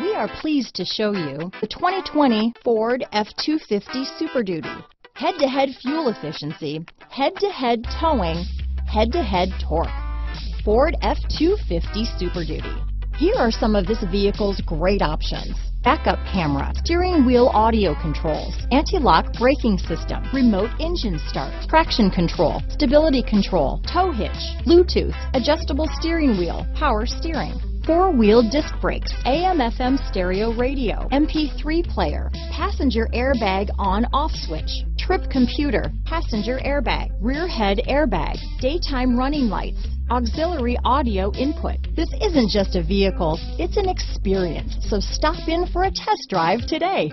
We are pleased to show you the 2020 Ford F-250 Super Duty. Head-to-head fuel efficiency, head-to-head towing, head-to-head torque. Ford F-250 Super Duty. Here are some of this vehicle's great options. Backup camera, steering wheel audio controls, anti-lock braking system, remote engine start, traction control, stability control, tow hitch, Bluetooth, adjustable steering wheel, power steering, four-wheel disc brakes, AM FM stereo radio, MP3 player, passenger airbag on-off switch, trip computer, passenger airbag, rear head airbag, daytime running lights, auxiliary audio input. This isn't just a vehicle, it's an experience. So stop in for a test drive today.